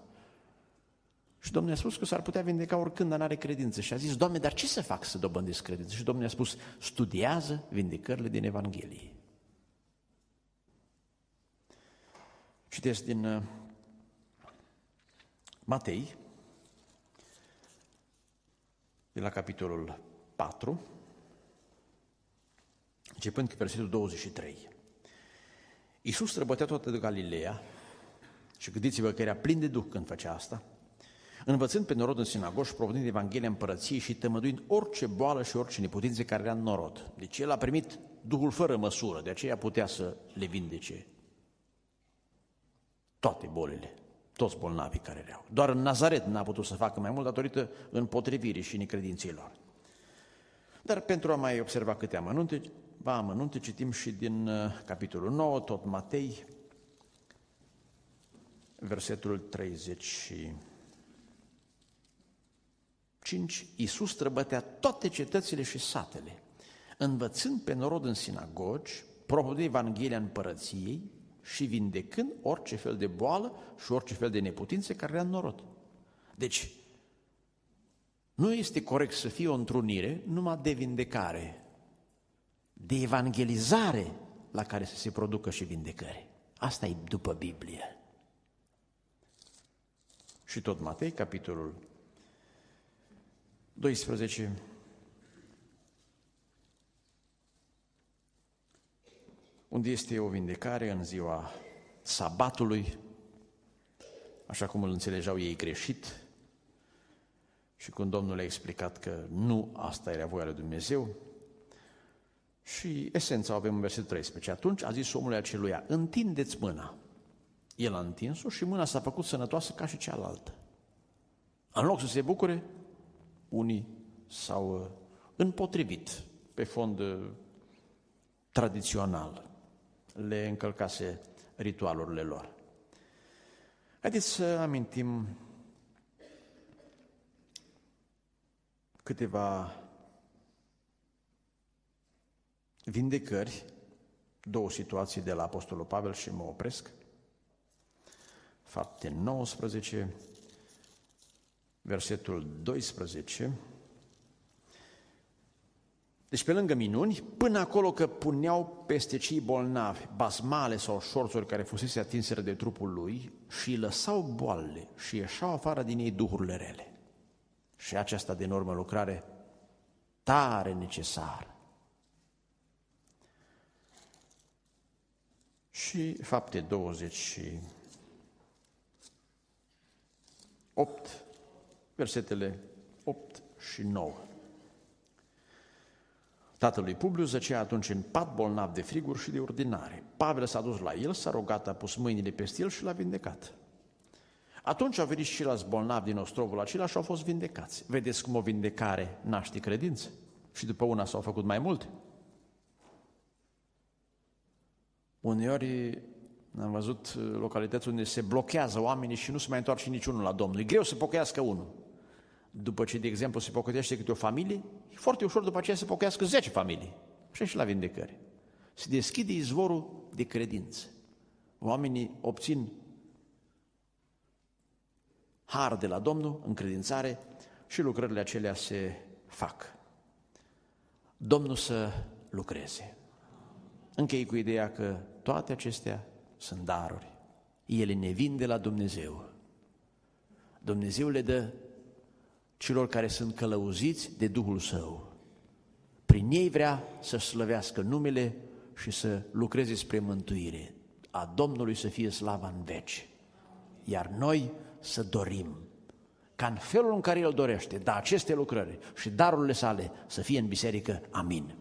A: și Domnul a spus că s-ar putea vindeca oricând, dar n-are credință. Și a zis, Doamne, dar ce să fac să dobândesc credință? Și Domnul a spus, studiază vindecările din Evanghelie. Citesc din uh, Matei, de la capitolul 4, începând cu versetul 23. Iisus străbătea toată de Galileea și gândiți-vă că era plin de Duh când făcea asta, învățând pe norod în sinagogi, provenind Evanghelia împărăției și tămăduind orice boală și orice neputințe care era în norod. Deci el a primit Duhul fără măsură, de aceea putea să le vindece toate bolile, toți bolnavii care erau. Doar în Nazaret n-a putut să facă mai mult datorită împotrivirii și necredinței lor. Dar pentru a mai observa câte amănunte, va amănunte, citim și din uh, capitolul 9, tot Matei, versetul 30 5, Iisus străbătea toate cetățile și satele, învățând pe norod în sinagogi, propovăduind Evanghelia împărăției și vindecând orice fel de boală și orice fel de neputințe care era în norod. Deci, nu este corect să fie o întrunire numai de vindecare, de evangelizare la care să se producă și vindecări. Asta e după Biblie. Și tot Matei, capitolul 12. Unde este o vindecare în ziua sabatului, așa cum îl înțelegeau ei greșit, și când Domnul a explicat că nu asta era voia lui Dumnezeu, și esența avem în versetul 13. Atunci a zis omului aceluia, întindeți mâna. El a întins-o și mâna s-a făcut sănătoasă ca și cealaltă. În loc să se bucure, unii s-au uh, împotrivit pe fond uh, tradițional, le încălcase ritualurile lor. Haideți să amintim câteva vindecări, două situații de la Apostolul Pavel și mă opresc. Fapte 19, versetul 12. Deci pe lângă minuni, până acolo că puneau peste cei bolnavi basmale sau șorțuri care fusese atinseră de trupul lui și îi lăsau boalele și ieșau afară din ei duhurile rele. Și aceasta de normă lucrare tare necesară. Și fapte 28, versetele 8 și 9. Tatălui Publiu zăcea atunci în pat bolnav de friguri și de ordinare. Pavel s-a dus la el, s-a rugat, a pus mâinile peste el și l-a vindecat. Atunci au venit și la bolnavi din ostrovul acela și au fost vindecați. Vedeți cum o vindecare naște credință? Și după una s-au făcut mai multe. Uneori am văzut localități unde se blochează oamenii și nu se mai întoarce niciunul la Domnul. E greu să pocăiască unul. După ce, de exemplu, se pocătește câte o familie, e foarte ușor după aceea să pocăiască 10 familii. Și și la vindecări. Se deschide izvorul de credință. Oamenii obțin har de la Domnul, încredințare și lucrările acelea se fac. Domnul să lucreze. Închei cu ideea că toate acestea sunt daruri. Ele ne vin de la Dumnezeu. Dumnezeu le dă celor care sunt călăuziți de Duhul Său. Prin ei vrea să slăvească numele și să lucreze spre mântuire. A Domnului să fie slava în veci. Iar noi să dorim ca în felul în care El dorește, da aceste lucrări și darurile sale să fie în biserică. Amin.